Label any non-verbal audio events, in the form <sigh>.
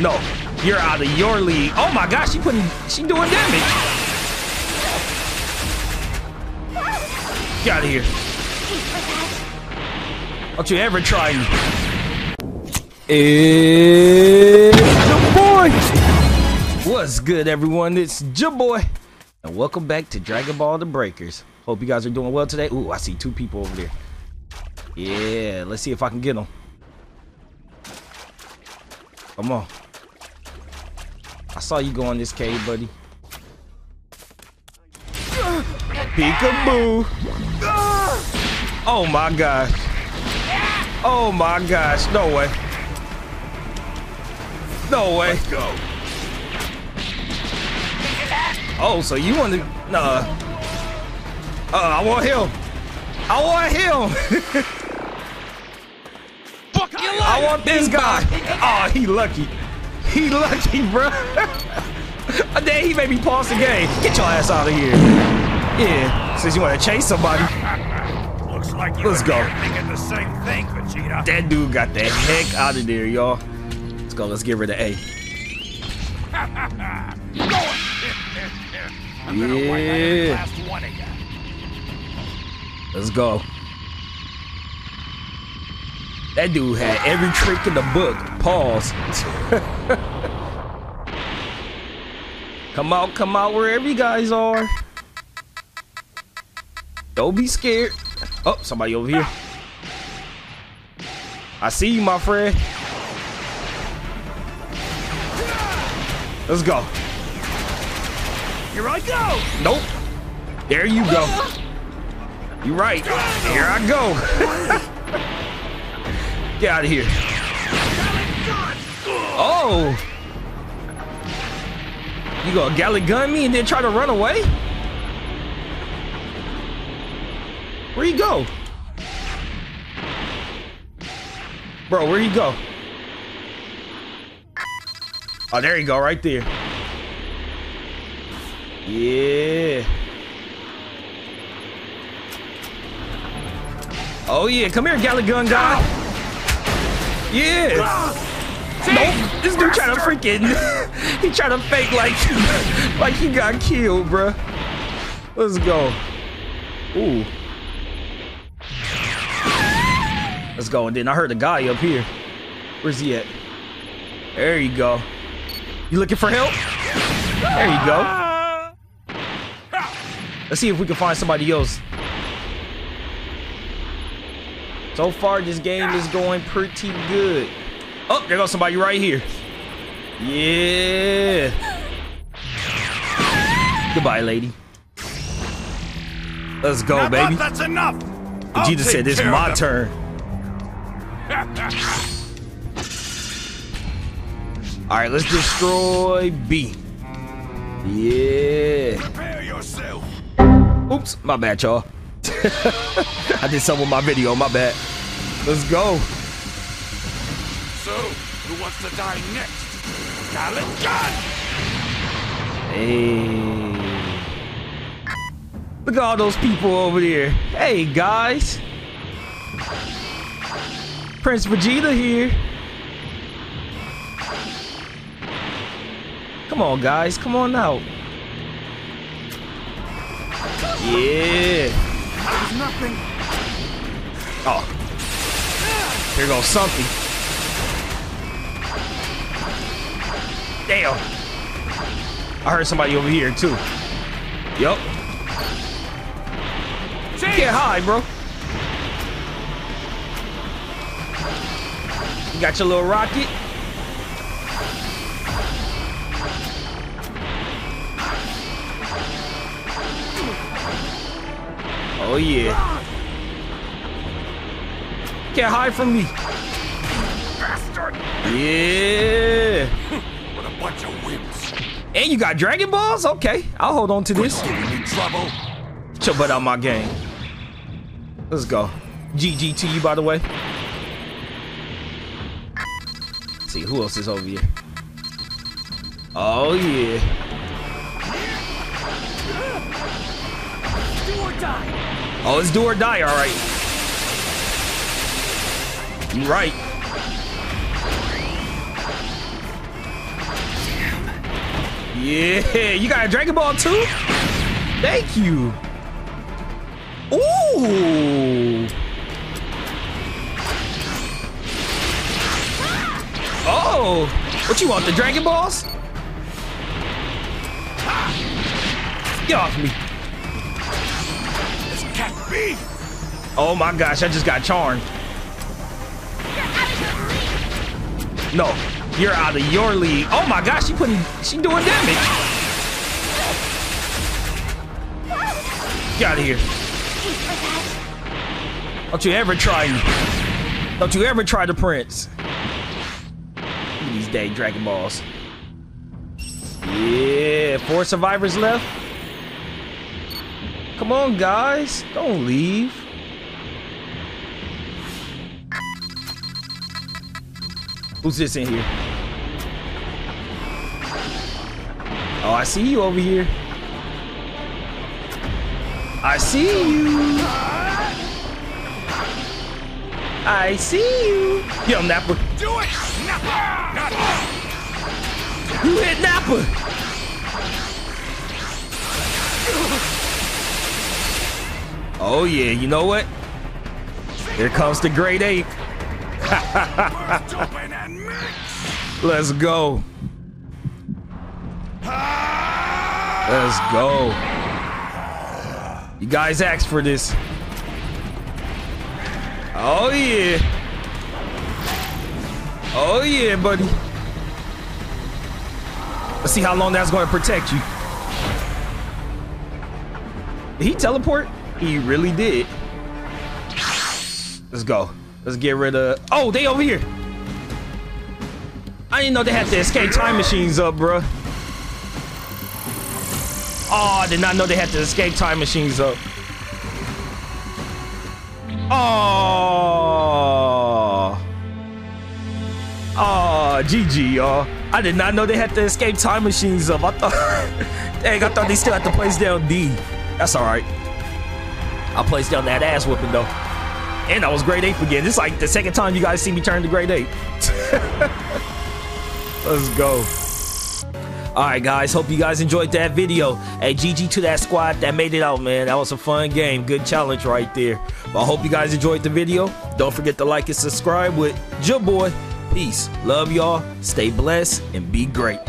No, you're out of your league. Oh my gosh, she putting, she doing damage. Get out of here. Don't you ever try me. It's your boy. What's good, everyone? It's your boy, and welcome back to Dragon Ball The Breakers. Hope you guys are doing well today. Ooh, I see two people over there. Yeah, let's see if I can get them. Come on. I saw you go in this cave, buddy. Peekaboo. Oh my gosh. Oh my gosh. No way. No way. Let's go. Oh, so you want to? Nah. Uh, I want him. I want him. I want this guy. Oh, he lucky. He lucky, bro. <laughs> And then he made me pause the game. Get your ass out of here. Yeah, since you want to chase somebody. Looks like you Let's go. thinking the same thing, Vegeta. That dude got the heck out of there, y'all. Let's go. Let's get rid of A. <laughs> <laughs> I'm gonna wipe out every Yeah. last one of you. Let's go. That dude had every trick in the book. Pause. come out, come out wherever you guys are. Don't be scared. Oh, somebody over here. I see you, my friend. Let's go. Here I go. Nope. There you go. You're right. Here I go. <laughs> Get out of here. Oh. You gonna Galick Gun me and then try to run away? Where you go? Bro, where you go? Oh, there you go, right there. Yeah. Oh yeah, come here, Galick Gun guy. Yeah. Nope, this dude trying to freaking, <laughs> he trying to fake like, <laughs> like he got killed, bruh. Let's go. Ooh. Let's go. And then I heard a guy up here. Where's he at? There you go. You looking for help? There you go. Ah. Let's see if we can find somebody else. So far, this game is going pretty good. Oh, there goes somebody right here. Yeah. Goodbye, lady. Let's go, Now, baby. That's enough. Vegeta said it's my turn. <laughs> All right, let's destroy B. Yeah. Prepare yourself. Oops, my bad, y'all. I did some with my video, my bad. Let's go. So, who wants to die next? Galick Gun. Hey. Look at all those people over there. Hey, guys. Prince Vegeta here. Come on, guys. Come on out. Yeah. Nothing. Oh. Here goes something. Damn. I heard somebody over here too. Yup. Get high, bro. You got your little rocket. Oh yeah. Get high from me. Bastard. Yeah. What a bunch of wimps. And you got Dragon Balls? Okay, I'll hold on to this. Giving me trouble. Get your butt out my game. Let's go. GG to you, by the way. Let's see who else is over here. Oh yeah. Oh, it's do or die, all right. You right. Yeah, you got a Dragon Ball too? Thank you. Ooh. Oh, what you want, the Dragon Balls? Get off me. Can't be. Oh my gosh, I just got charmed. No, you're out of your league. Oh my gosh, she putting, she doing damage. Get out of here. Don't you ever try. Don't you ever try the prince. These dang Dragon Balls. Yeah, four survivors left. Come on, guys. Don't leave. Who's this in here? Oh, I see you over here. I see you. I see you. Yo, Nappa. Do it! Nappa! You hit Nappa. Oh yeah, you know what? Here comes the great ape. <laughs> Let's go. Let's go. You guys asked for this. Oh yeah. Oh yeah, buddy. Let's see how long that's going to protect you. Did he teleport? He really did. Let's go. Let's get rid of. Oh, they over here. I didn't know they had the escape time machines up, bruh. Oh, I did not know they had the escape time machines up. Oh. Oh, GG, y'all. I did not know they had the escape time machines up. I thought, <laughs> dang, I thought they still had to place down D. That's all right. I'll place down that ass whooping though. And I was great ape again. This is like the second time you guys see me turn to great ape. <laughs> Let's go. All right, guys. Hope you guys enjoyed that video. Hey, GG to that squad that made it out, man. That was a fun game. Good challenge right there. But I hope you guys enjoyed the video. Don't forget to like and subscribe with your Boy. Peace. Love y'all. Stay blessed and be great.